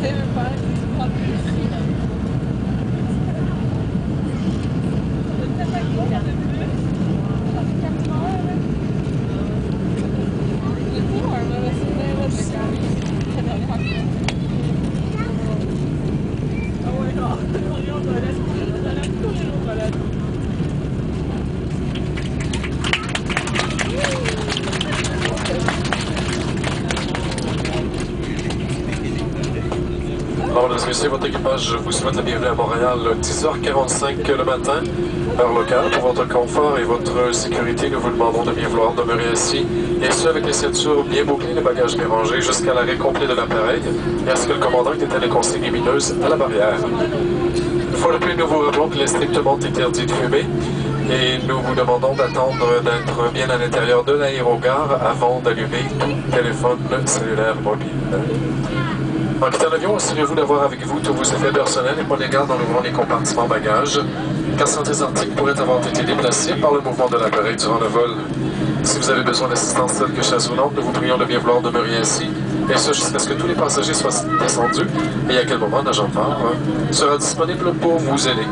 Themenpark. Messieurs, votre équipage vous souhaite la bienvenue à Montréal 10h45 le matin, heure locale. Pour votre confort et votre sécurité, nous vous demandons de bien vouloir demeurer assis, et ce avec les ceintures bien bouclées, les bagages bien rangés, jusqu'à l'arrêt complet de l'appareil, et à ce que le commandant ait les consignes lumineuses à la barrière. Une fois de plus, nous vous rappelons qu'il est strictement interdit de fumer, et nous vous demandons d'attendre d'être bien à l'intérieur de l'aérogare avant d'allumer tout téléphone cellulaire mobile. En quittant l'avion, assurez-vous d'avoir avec vous tous vos effets personnels et prenez garde en ouvrant les compartiments bagages, car certains articles pourraient avoir été déplacés par le mouvement de l'appareil durant le vol. Si vous avez besoin d'assistance telle que chasse ou non, nous vous prions de bien vouloir demeurer ainsi, et ce jusqu'à ce que tous les passagers soient descendus, et à quel moment l'agent de sera disponible pour vous aider.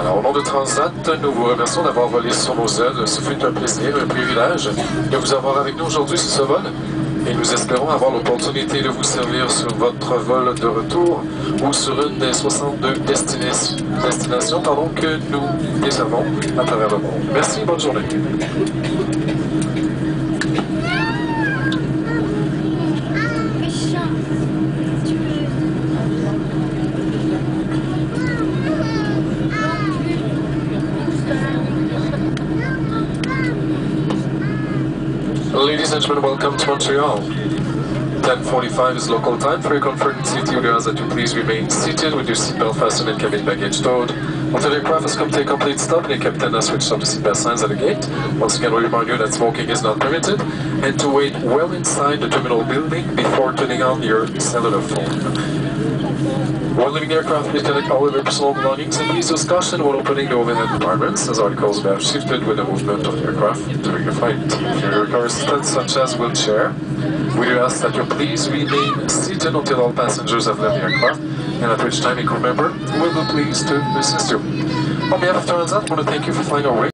Alors, au nom de Transat, nous vous remercions d'avoir volé sur nos ailes. Ce fut un plaisir, un privilège de vous avoir avec nous aujourd'hui sur ce vol et nous espérons avoir l'opportunité de vous servir sur votre vol de retour ou sur une des 62 destinations, destinations pardon, que nous desservons à travers le monde. Merci, bonne journée. Ladies and gentlemen, welcome to Montreal. 10.45 is local time. For your safety, we ask that you please remain seated with your seatbelt fastened and cabin baggage stowed. Until aircraft has come to a complete stop, the captain has switched off the seatbelt signs at the gate. Once again, we remind you that smoking is not permitted and to wait well inside the terminal building before turning on your cellular phone. While leaving aircraft, please collect all of your personal belongings and please use caution when opening the overhead compartments, as articles may have shifted with the movement of the aircraft during the flight. If you require assistance such as wheelchair, we ask that you please remain seated until all passengers have left the aircraft, and at which time a crew member will be pleased to assist you. On behalf of Transat, I want to thank you for flying our way.